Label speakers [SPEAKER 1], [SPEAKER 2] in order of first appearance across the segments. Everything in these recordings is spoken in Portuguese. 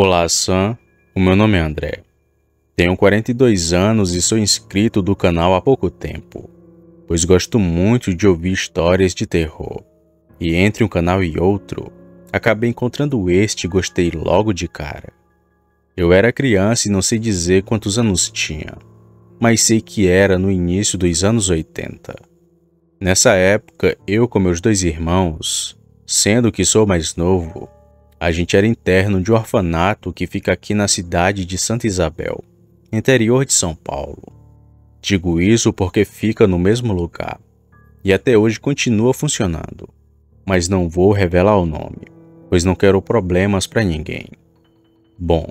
[SPEAKER 1] Olá, Sam. O meu nome é André. Tenho 42 anos e sou inscrito do canal há pouco tempo, pois gosto muito de ouvir histórias de terror. E entre um canal e outro, acabei encontrando este e gostei logo de cara. Eu era criança e não sei dizer quantos anos tinha, mas sei que era no início dos anos 80. Nessa época, eu com meus dois irmãos, sendo que sou mais novo, a gente era interno de um orfanato que fica aqui na cidade de Santa Isabel, interior de São Paulo. Digo isso porque fica no mesmo lugar e até hoje continua funcionando, mas não vou revelar o nome, pois não quero problemas para ninguém. Bom,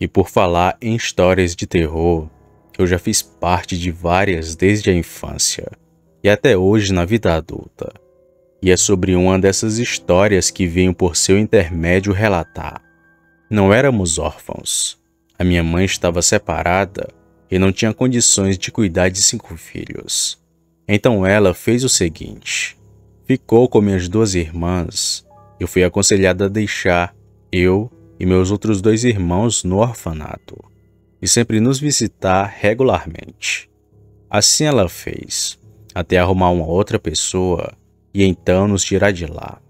[SPEAKER 1] e por falar em histórias de terror, eu já fiz parte de várias desde a infância e até hoje na vida adulta. E é sobre uma dessas histórias que venho por seu intermédio relatar. Não éramos órfãos, a minha mãe estava separada e não tinha condições de cuidar de cinco filhos. Então ela fez o seguinte: ficou com minhas duas irmãs. Eu fui aconselhada a deixar eu e meus outros dois irmãos no orfanato e sempre nos visitar regularmente. Assim ela fez, até arrumar uma outra pessoa e então nos tirar de lá.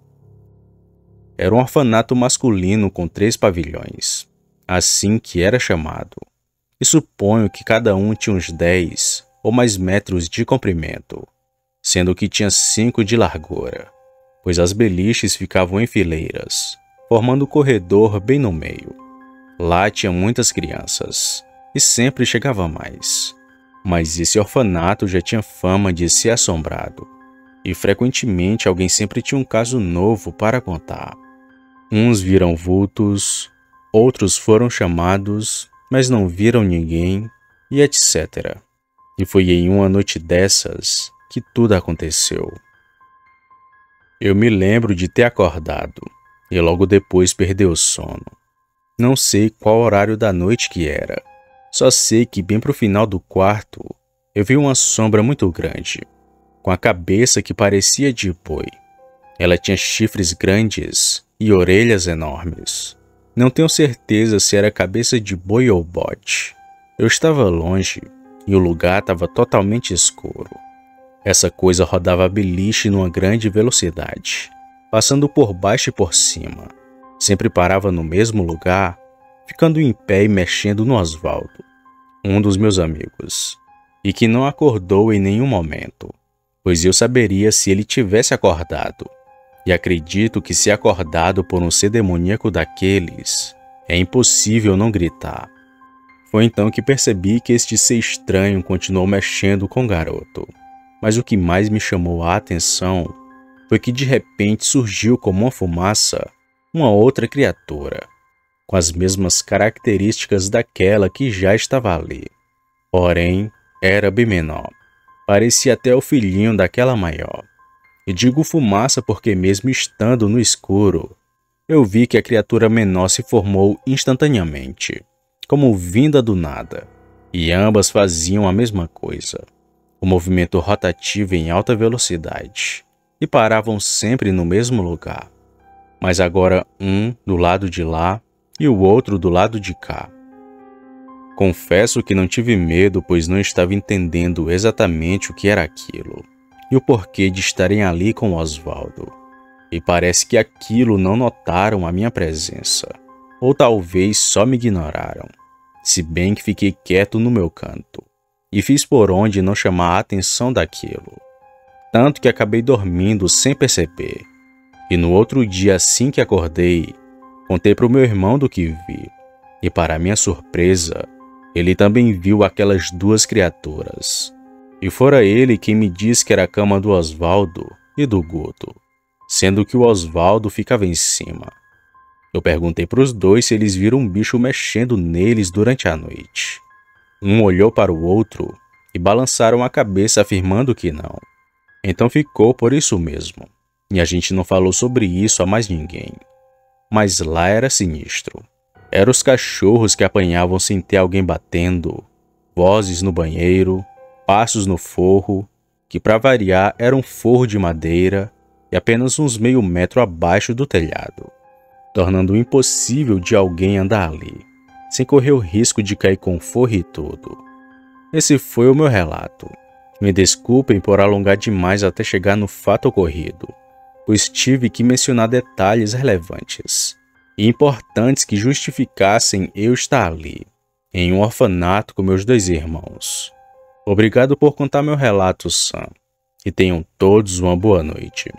[SPEAKER 1] Era um orfanato masculino com três pavilhões assim que era chamado, e suponho que cada um tinha uns 10 ou mais metros de comprimento, sendo que tinha cinco de largura, pois as beliches ficavam em fileiras, formando o um corredor bem no meio. Lá tinha muitas crianças, e sempre chegava mais. Mas esse orfanato já tinha fama de ser assombrado, e frequentemente alguém sempre tinha um caso novo para contar. Uns viram vultos, Outros foram chamados, mas não viram ninguém, e etc. E foi em uma noite dessas que tudo aconteceu. Eu me lembro de ter acordado e logo depois perder o sono. Não sei qual horário da noite que era. Só sei que bem pro final do quarto eu vi uma sombra muito grande, com a cabeça que parecia de boi. Ela tinha chifres grandes e orelhas enormes. Não tenho certeza se era cabeça de boi ou bote. Eu estava longe e o lugar estava totalmente escuro. Essa coisa rodava beliche numa grande velocidade, passando por baixo e por cima. Sempre parava no mesmo lugar, ficando em pé e mexendo no Osvaldo, um dos meus amigos, e que não acordou em nenhum momento, pois eu saberia se ele tivesse acordado e acredito que, se acordado por um ser demoníaco daqueles, é impossível não gritar. Foi então que percebi que este ser estranho continuou mexendo com o garoto. Mas o que mais me chamou a atenção foi que de repente surgiu como uma fumaça uma outra criatura, com as mesmas características daquela que já estava ali. Porém, era bem menor. Parecia até o filhinho daquela maior. E digo fumaça porque, mesmo estando no escuro, eu vi que a criatura menor se formou instantaneamente, como vinda do nada, e ambas faziam a mesma coisa, o movimento rotativo em alta velocidade, e paravam sempre no mesmo lugar, mas agora um do lado de lá e o outro do lado de cá. Confesso que não tive medo, pois não estava entendendo exatamente o que era aquilo e o porquê de estarem ali com Oswaldo. E parece que aquilo não notaram a minha presença, ou talvez só me ignoraram, se bem que fiquei quieto no meu canto e fiz por onde não chamar a atenção daquilo. Tanto que acabei dormindo sem perceber. E no outro dia, assim que acordei, contei para o meu irmão do que vi. E para minha surpresa, ele também viu aquelas duas criaturas. E fora ele quem me disse que era a cama do Osvaldo e do Guto, sendo que o Osvaldo ficava em cima. Eu perguntei para os dois se eles viram um bicho mexendo neles durante a noite. Um olhou para o outro e balançaram a cabeça afirmando que não. Então ficou por isso mesmo, e a gente não falou sobre isso a mais ninguém. Mas lá era sinistro. Eram os cachorros que apanhavam sem ter alguém batendo, vozes no banheiro, passos no forro, que para variar era um forro de madeira e apenas uns meio metro abaixo do telhado. tornando impossível de alguém andar ali, sem correr o risco de cair com forro e tudo. Esse foi o meu relato. Me desculpem por alongar demais até chegar no fato ocorrido, pois tive que mencionar detalhes relevantes e importantes que justificassem eu estar ali, em um orfanato com meus dois irmãos. Obrigado por contar meu relato, Sam, e tenham todos uma boa noite.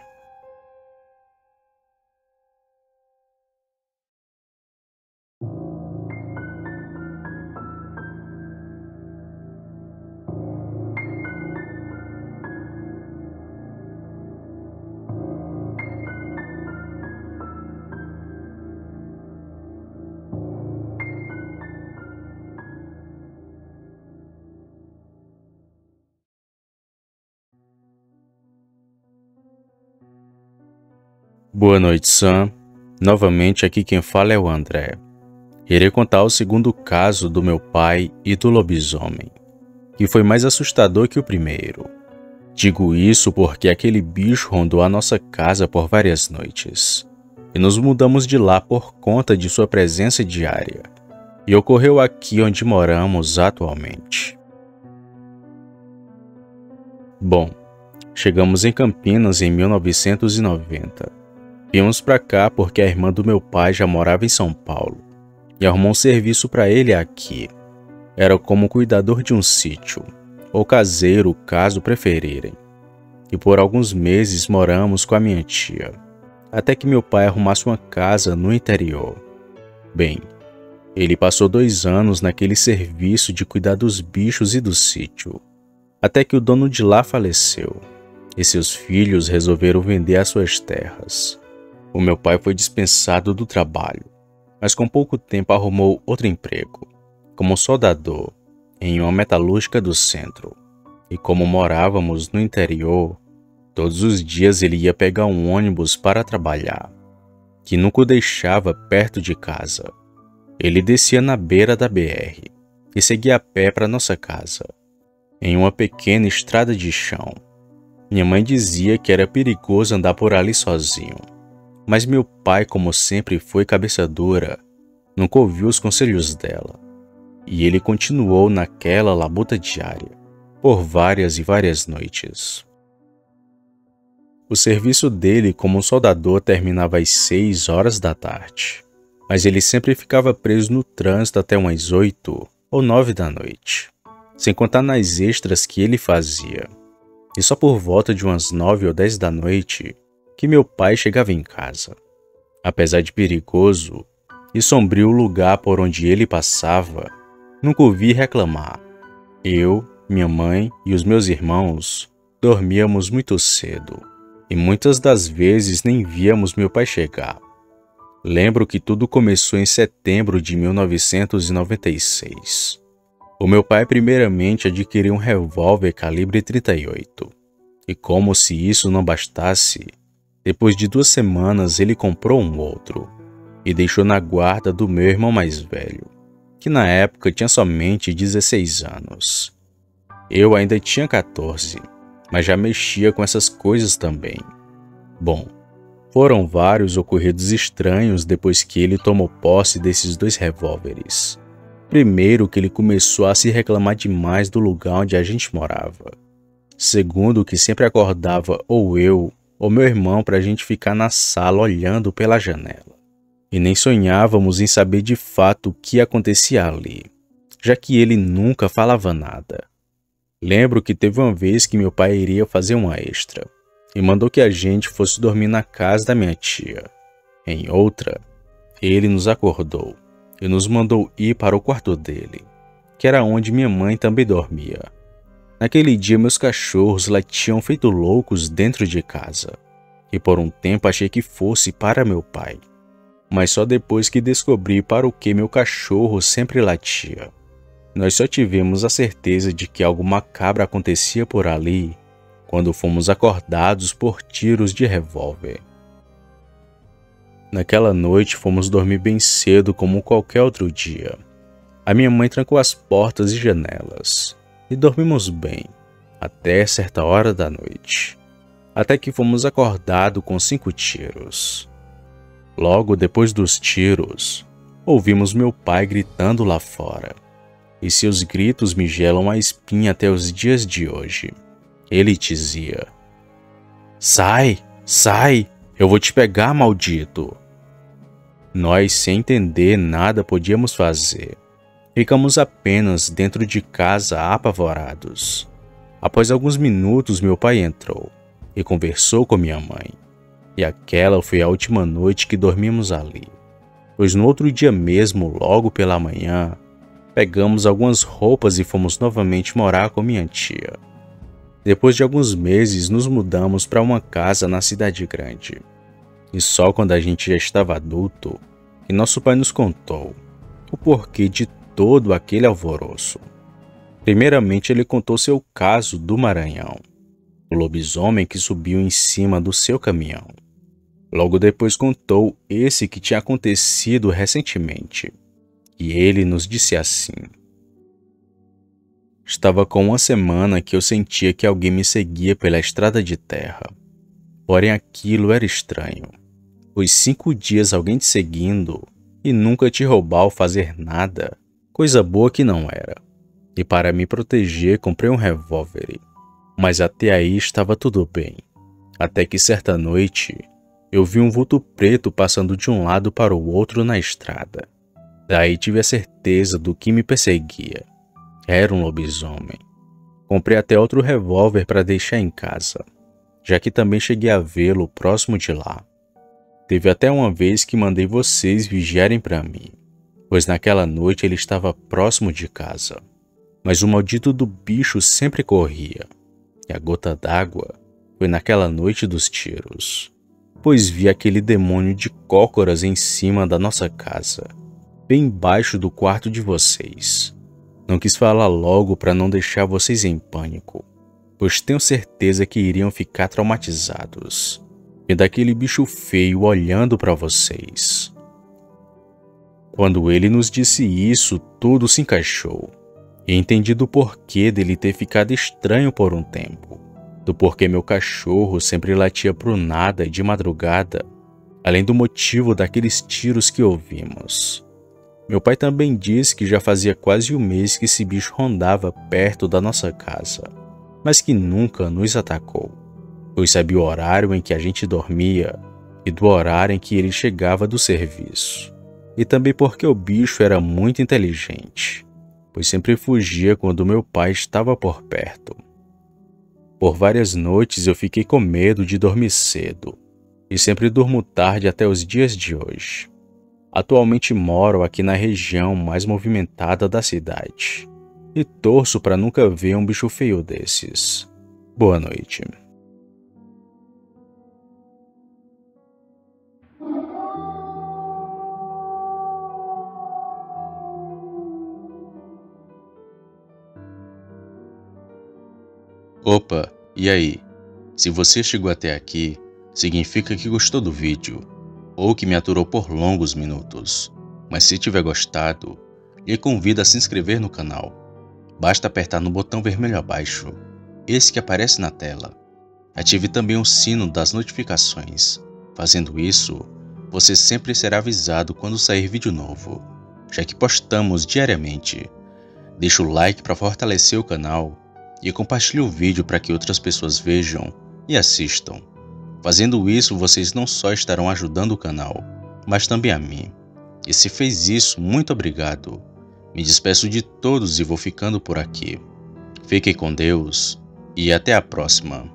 [SPEAKER 1] Boa noite, Sam. Novamente aqui quem fala é o André. Irei contar o segundo caso do meu pai e do lobisomem, que foi mais assustador que o primeiro. Digo isso porque aquele bicho rondou a nossa casa por várias noites, e nos mudamos de lá por conta de sua presença diária, e ocorreu aqui onde moramos atualmente. Bom, chegamos em Campinas em 1990 Viemos para cá porque a irmã do meu pai já morava em São Paulo e arrumou um serviço para ele aqui. Era como cuidador de um sítio, ou caseiro, caso preferirem. E por alguns meses moramos com a minha tia, até que meu pai arrumasse uma casa no interior. Bem, ele passou dois anos naquele serviço de cuidar dos bichos e do sítio, até que o dono de lá faleceu e seus filhos resolveram vender as suas terras. O meu pai foi dispensado do trabalho, mas com pouco tempo arrumou outro emprego, como soldador, em uma metalúrgica do centro. E como morávamos no interior, todos os dias ele ia pegar um ônibus para trabalhar, que nunca o deixava perto de casa. Ele descia na beira da BR e seguia a pé para nossa casa, em uma pequena estrada de chão. Minha mãe dizia que era perigoso andar por ali sozinho mas meu pai, como sempre foi cabeça dura, nunca ouviu os conselhos dela. E ele continuou naquela labuta diária, por várias e várias noites. O serviço dele como soldador terminava às seis horas da tarde, mas ele sempre ficava preso no trânsito até umas oito ou nove da noite, sem contar nas extras que ele fazia. E só por volta de umas nove ou dez da noite que meu pai chegava em casa. Apesar de perigoso e sombrio o lugar por onde ele passava, nunca ouvi reclamar. Eu, minha mãe e os meus irmãos dormíamos muito cedo e muitas das vezes nem víamos meu pai chegar. Lembro que tudo começou em setembro de 1996. O meu pai primeiramente adquiriu um revólver calibre 38. E como se isso não bastasse, depois de duas semanas, ele comprou um outro e deixou na guarda do meu irmão mais velho, que na época tinha somente 16 anos. Eu ainda tinha 14, mas já mexia com essas coisas também. Bom, foram vários ocorridos estranhos depois que ele tomou posse desses dois revólveres. Primeiro, que ele começou a se reclamar demais do lugar onde a gente morava. Segundo, que sempre acordava ou eu ou meu irmão para a gente ficar na sala olhando pela janela. E nem sonhávamos em saber de fato o que acontecia ali, já que ele nunca falava nada. Lembro que teve uma vez que meu pai iria fazer uma extra e mandou que a gente fosse dormir na casa da minha tia. Em outra, ele nos acordou e nos mandou ir para o quarto dele, que era onde minha mãe também dormia. Naquele dia, meus cachorros latiam feito loucos dentro de casa, e por um tempo achei que fosse para meu pai. Mas só depois que descobri para o que meu cachorro sempre latia. Nós só tivemos a certeza de que algo macabro acontecia por ali quando fomos acordados por tiros de revólver. Naquela noite fomos dormir bem cedo como qualquer outro dia. A minha mãe trancou as portas e janelas e dormimos bem até certa hora da noite, até que fomos acordados com cinco tiros. Logo depois dos tiros, ouvimos meu pai gritando lá fora. E seus gritos me gelam a espinha até os dias de hoje. Ele dizia: Sai, sai, eu vou te pegar, maldito. Nós, sem entender nada, podíamos fazer. Ficamos apenas dentro de casa apavorados. Após alguns minutos, meu pai entrou e conversou com minha mãe. E aquela foi a última noite que dormimos ali. Pois no outro dia mesmo, logo pela manhã, pegamos algumas roupas e fomos novamente morar com minha tia. Depois de alguns meses, nos mudamos para uma casa na cidade grande. E só quando a gente já estava adulto, que nosso pai nos contou o porquê de todo aquele alvoroço. Primeiramente, ele contou seu caso do Maranhão, o lobisomem que subiu em cima do seu caminhão. Logo depois contou esse que tinha acontecido recentemente. E ele nos disse assim: Estava com uma semana que eu sentia que alguém me seguia pela estrada de terra. Porém, aquilo era estranho. Os cinco dias alguém te seguindo e nunca te roubar ou fazer nada, coisa boa que não era. E para me proteger, comprei um revólver. Mas até aí estava tudo bem. Até que certa noite, eu vi um vulto preto passando de um lado para o outro na estrada. Daí tive a certeza do que me perseguia. Era um lobisomem. Comprei até outro revólver para deixar em casa, já que também cheguei a vê-lo próximo de lá. Teve até uma vez que mandei vocês vigiarem para mim, pois naquela noite ele estava próximo de casa. Mas o maldito do bicho sempre corria, e a gota d'água foi naquela noite dos tiros pois vi aquele demônio de cócoras em cima da nossa casa, bem embaixo do quarto de vocês. Não quis falar logo para não deixar vocês em pânico, pois tenho certeza que iriam ficar traumatizados. E daquele bicho feio olhando para vocês. Quando ele nos disse isso, tudo se encaixou. E entendi do porquê dele ter ficado estranho por um tempo do porquê meu cachorro sempre latia pro nada de madrugada, além do motivo daqueles tiros que ouvimos. Meu pai também disse que já fazia quase um mês que esse bicho rondava perto da nossa casa, mas que nunca nos atacou, pois sabia o horário em que a gente dormia e do horário em que ele chegava do serviço. E também porque o bicho era muito inteligente, pois sempre fugia quando meu pai estava por perto. Por várias noites eu fiquei com medo de dormir cedo, e sempre durmo tarde até os dias de hoje. Atualmente moro aqui na região mais movimentada da cidade, e torço para nunca ver um bicho feio desses. Boa noite.
[SPEAKER 2] Opa, e aí? Se você chegou até aqui, significa que gostou do vídeo ou que me aturou por longos minutos. Mas se tiver gostado, lhe convido a se inscrever no canal. Basta apertar no botão vermelho abaixo, esse que aparece na tela. Ative também o sino das notificações. Fazendo isso, você sempre será avisado quando sair vídeo novo, já que postamos diariamente. Deixe o like para fortalecer o canal e compartilhe o vídeo para que outras pessoas vejam e assistam. Fazendo isso, vocês não só estarão ajudando o canal, mas também a mim. E se fez isso, muito obrigado. Me despeço de todos e vou ficando por aqui. Fiquem com Deus e até a próxima.